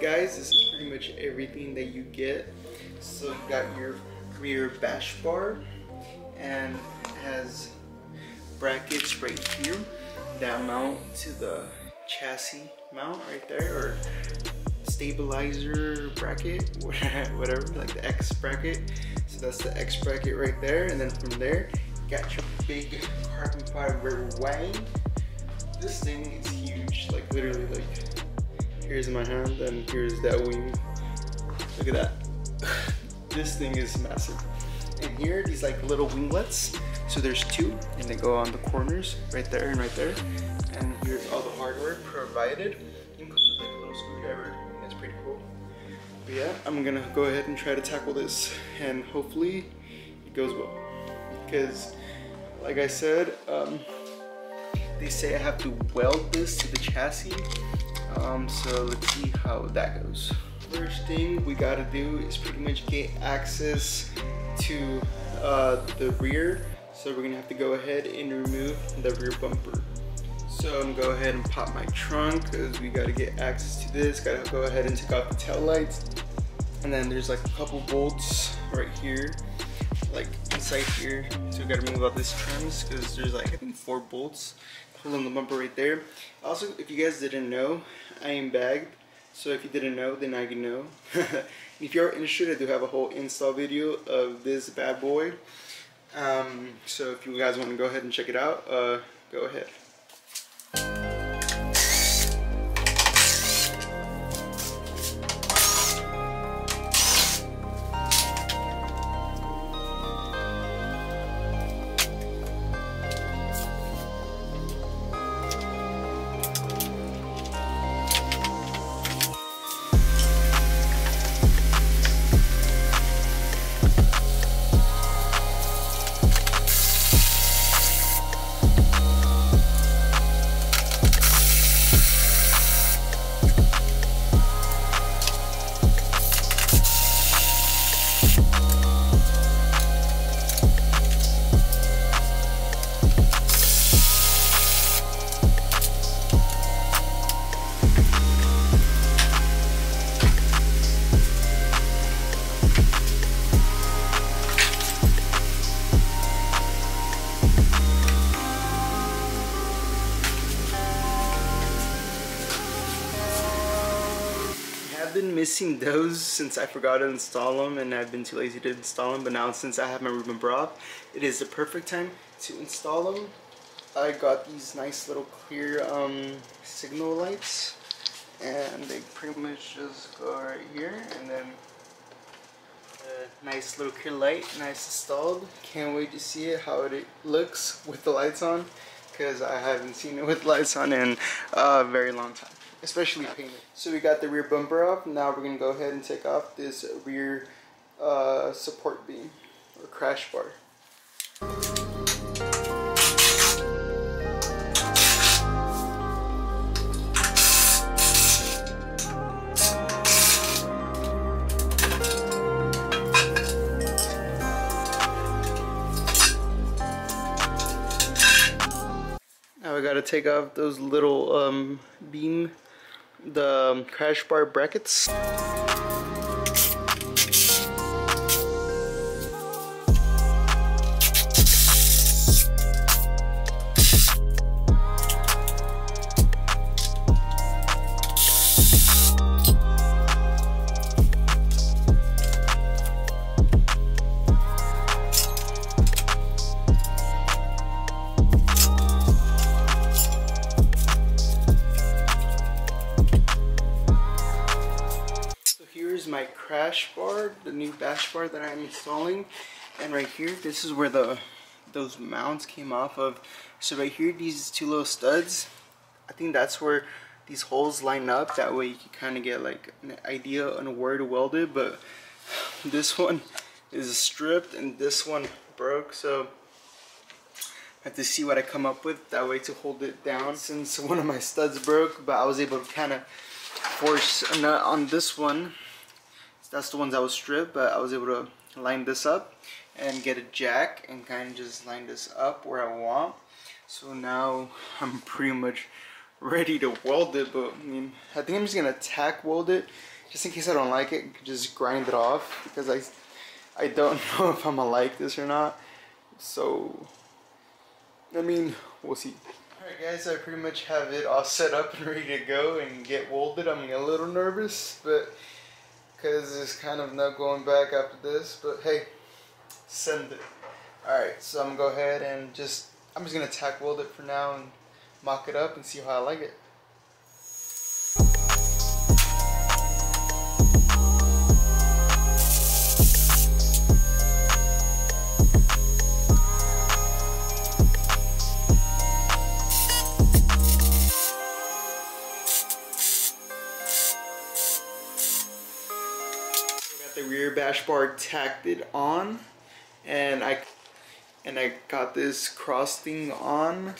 guys. This is pretty much everything that you get. So you got your rear bash bar and has brackets right here that mount to the chassis mount right there or stabilizer bracket whatever like the X bracket so that's the X bracket right there and then from there got your big carbon fiber wang this thing is huge like literally like here's my hand and here's that wing look at that. This thing is massive. And here these like little winglets. So there's two and they go on the corners right there and right there. And here's all the hardware provided includes like a little screwdriver. That's pretty cool. But yeah i'm gonna go ahead and try to tackle this and hopefully it goes well. Because like i said um, they say i have to weld this to the chassis um, so let's see how that goes. First thing we gotta do is pretty much get access to uh, the rear. So we're gonna have to go ahead and remove the rear bumper. So I'm gonna go ahead and pop my trunk because we gotta get access to this. Gotta go ahead and take off the tail lights. And then there's like a couple bolts right here like inside here. So we gotta remove all this trims because there's like I think four bolts holding the bumper right there also if you guys didn't know I am bagged so if you didn't know, then now you know. if you're interested, I do have a whole install video of this bad boy. Um, so if you guys want to go ahead and check it out, uh, go ahead. I've been missing those since I forgot to install them and I've been too lazy to install them but now since I have my Ruben off, it is the perfect time to install them. I got these nice little clear um, signal lights and they pretty much just go right here and then a nice little clear light, nice installed. Can't wait to see it, how it looks with the lights on because I haven't seen it with lights on in a very long time especially painted. So we got the rear bumper off. Now we're gonna go ahead and take off this rear uh, support beam or crash bar. Now we gotta take off those little um, beam the crash bar brackets. Crash bar, the new bash bar that I'm installing. And right here, this is where the those mounts came off of. So right here, these two little studs, I think that's where these holes line up. That way you can kind of get like an idea on where to weld it. But this one is stripped and this one broke. So I have to see what I come up with that way to hold it down since one of my studs broke but I was able to kind of force a nut on this one that's the ones I was stripped but I was able to line this up and get a jack and kind of just line this up where I want so now I'm pretty much ready to weld it, but I mean, I think I'm just gonna tack weld it, just in case I don't like it, just grind it off, because I, I don't know if I'm gonna like this or not, so, I mean, we'll see. Alright guys, I pretty much have it all set up and ready to go and get welded. I'm a little nervous, but, because it's kind of not going back after this, but hey, send it. Alright, so I'm gonna go ahead and just, I'm just gonna tack weld it for now and mock it up and see how I like it. Bar tacked it on and I and I got this cross thing on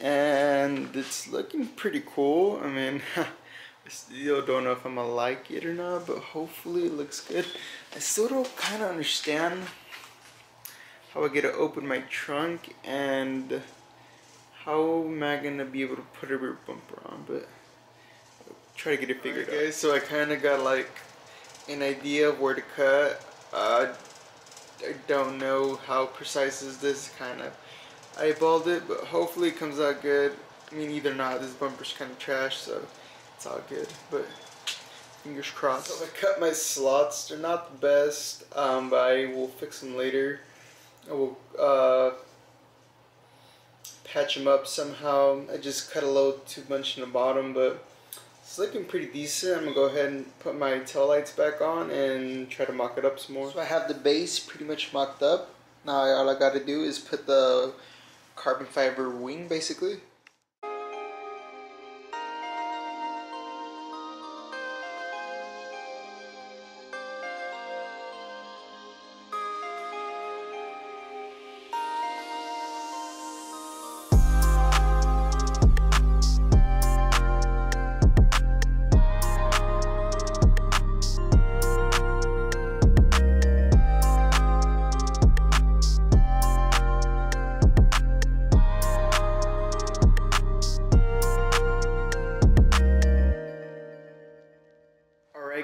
and it's looking pretty cool. I mean, I still don't know if I'm gonna like it or not, but hopefully it looks good. I still don't kind of understand how I get to open my trunk and how am I gonna be able to put a rear bumper on, but I'll try to get it figured right, out. Guys, so I kind of got like an idea of where to cut. Uh, I don't know how precise is this kind of eyeballed it but hopefully it comes out good. I mean either not this bumper's kind of trash so it's all good but fingers crossed. So I cut my slots they're not the best um, but I will fix them later. I will uh, patch them up somehow. I just cut a little too much in the bottom but it's looking pretty decent. I'm gonna go ahead and put my tail lights back on and try to mock it up some more. So I have the base pretty much mocked up. Now all I gotta do is put the carbon fiber wing basically.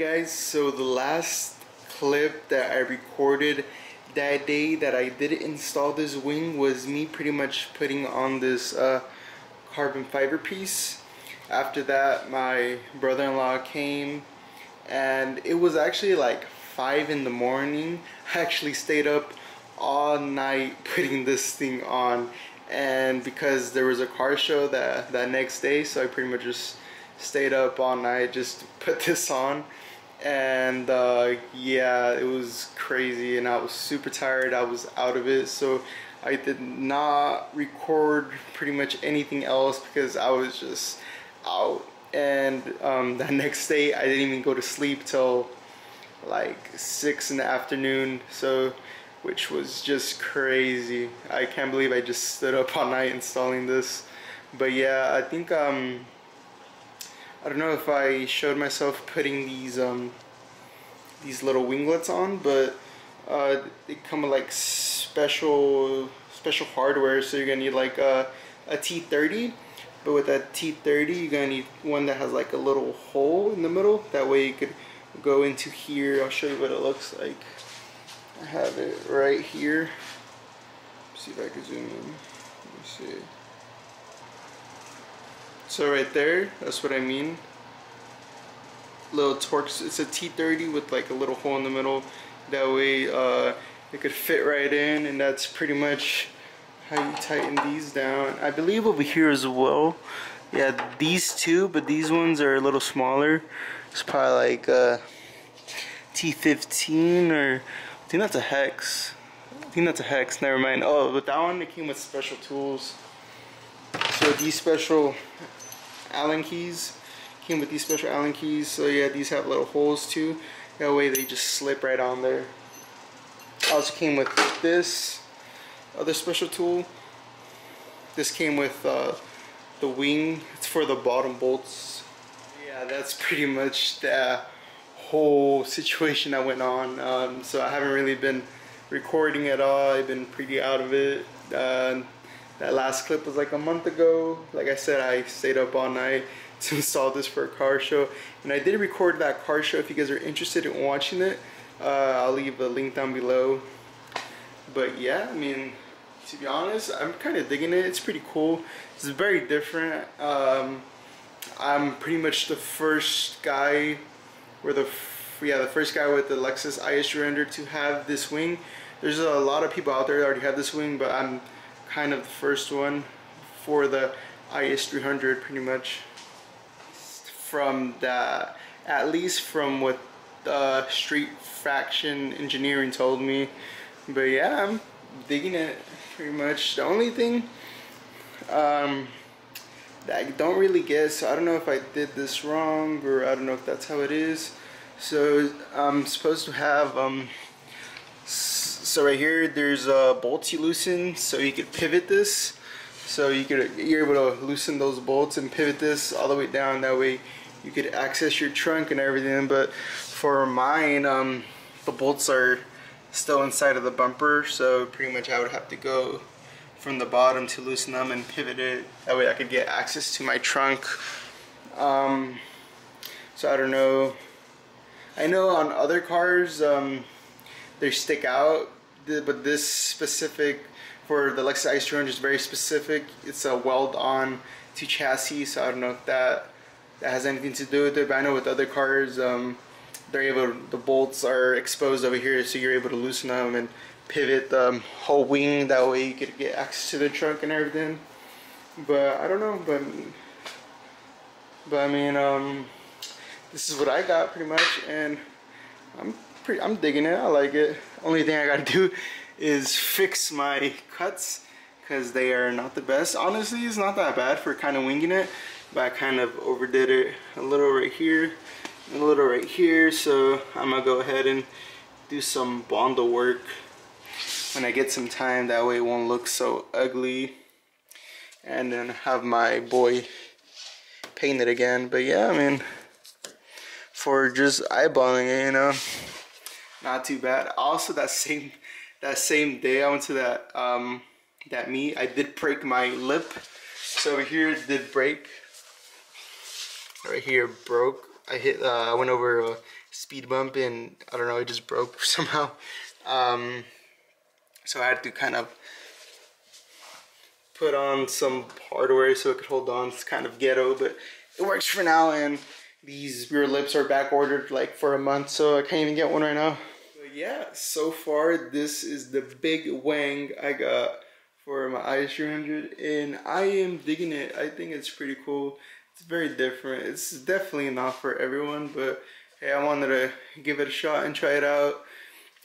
Guys so the last clip that I recorded that day that I did install this wing was me pretty much putting on this uh, carbon fiber piece. After that my brother-in-law came and it was actually like five in the morning. I actually stayed up all night putting this thing on and because there was a car show that that next day so I pretty much just stayed up all night just put this on. And uh, yeah it was crazy and I was super tired. I was out of it. So I did not record pretty much anything else because I was just out. And um, the next day I didn't even go to sleep till like six in the afternoon. So which was just crazy. I can't believe I just stood up all night installing this. But yeah I think um I don't know if I showed myself putting these um, these little winglets on, but uh, they come with like special special hardware. So you're gonna need like a, a T30, but with that T30, you're gonna need one that has like a little hole in the middle. That way you could go into here. I'll show you what it looks like. I have it right here. Let's see if I can zoom in. Let me see. So right there, that's what I mean. Little Torx, it's a T30 with like a little hole in the middle. That way uh, it could fit right in and that's pretty much how you tighten these down. I believe over here as well. Yeah, these two, but these ones are a little smaller. It's probably like uh, T15 or I think that's a hex. I think that's a hex, never mind. Oh, but that one, it came with special tools. So these special Allen keys. Came with these special Allen keys. So yeah, these have little holes too. That way they just slip right on there. Also came with this other special tool. This came with uh, the wing. It's for the bottom bolts. Yeah, that's pretty much the whole situation that went on. Um, so I haven't really been recording at all. I've been pretty out of it. Uh, that last clip was like a month ago. Like I said, I stayed up all night to install this for a car show. And I did record that car show. If you guys are interested in watching it, uh, I'll leave a link down below. But yeah, I mean, to be honest, I'm kind of digging it. It's pretty cool. It's very different. Um, I'm pretty much the first guy, or the yeah, the first guy with the Lexus IS300 to have this wing. There's a lot of people out there that already have this wing, but I'm kind of the first one for the IS300 pretty much from the at least from what the street faction engineering told me. But yeah I'm digging it pretty much. The only thing um, that I don't really get so I don't know if I did this wrong or I don't know if that's how it is. So I'm supposed to have um, so right here there's a bolts you loosen so you could pivot this. So you could you're able to loosen those bolts and pivot this all the way down. That way you could access your trunk and everything. But for mine um, the bolts are still inside of the bumper. So pretty much I would have to go from the bottom to loosen them and pivot it. That way I could get access to my trunk. Um, so I don't know. I know on other cars um, they stick out but this specific for the Lexus IS300 is very specific. It's a weld on to chassis, so I don't know if that that has anything to do with it. But I know with other cars, um, they're able the bolts are exposed over here, so you're able to loosen them and pivot the whole wing. That way you could get access to the trunk and everything. But I don't know, but but I mean, um, this is what I got pretty much, and I'm pretty, I'm digging it. I like it. Only thing I gotta do is fix my cuts because they are not the best. Honestly, it's not that bad for kind of winging it, but I kind of overdid it a little right here, a little right here. So I'm gonna go ahead and do some Bondo work when I get some time. That way it won't look so ugly. And then have my boy paint it again. But yeah, I mean, for just eyeballing it, you know, not too bad. Also, that same that same day I went to that um, that meet, I did break my lip. So over here did break. Right here broke. I hit. Uh, I went over a speed bump and I don't know. It just broke somehow. Um, so I had to kind of put on some hardware so it could hold on. It's kind of ghetto, but it works for now. And these rear lips are back ordered like for a month, so I can't even get one right now yeah, so far this is the big wang I got for my IS300 and I am digging it. I think it's pretty cool. It's very different. It's definitely not for everyone, but hey, I wanted to give it a shot and try it out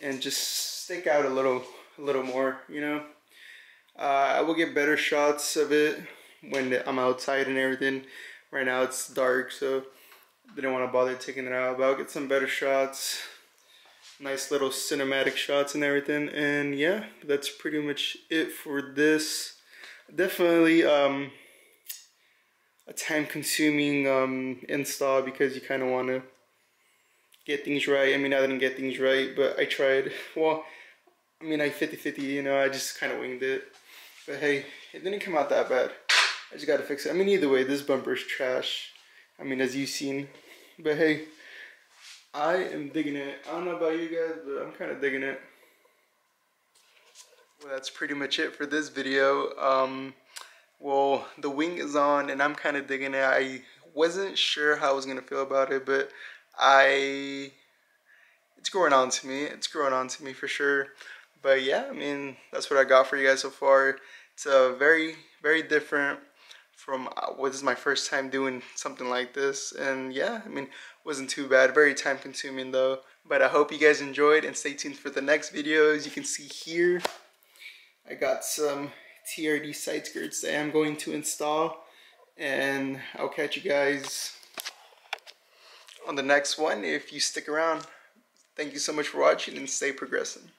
and just stick out a little, a little more, you know. Uh, I will get better shots of it when I'm outside and everything. Right now it's dark, so didn't want to bother taking it out, but I'll get some better shots nice little cinematic shots and everything. And yeah that's pretty much it for this. Definitely um, a time consuming um, install because you kind of want to get things right. I mean I didn't get things right but I tried. Well I mean I 50-50 you know I just kind of winged it. But hey it didn't come out that bad. I just gotta fix it. I mean either way this bumper is trash. I mean as you've seen. But hey I am digging it. I don't know about you guys, but I'm kind of digging it. Well, that's pretty much it for this video. Um, well, the wing is on and I'm kind of digging it. I wasn't sure how I was going to feel about it, but I... It's growing on to me. It's growing on to me for sure. But yeah, I mean, that's what I got for you guys so far. It's a very, very different from uh, what is my first time doing something like this and yeah I mean wasn't too bad very time consuming though. But I hope you guys enjoyed and stay tuned for the next videos. You can see here I got some TRD side skirts that I'm going to install and I'll catch you guys on the next one if you stick around. Thank you so much for watching and stay progressing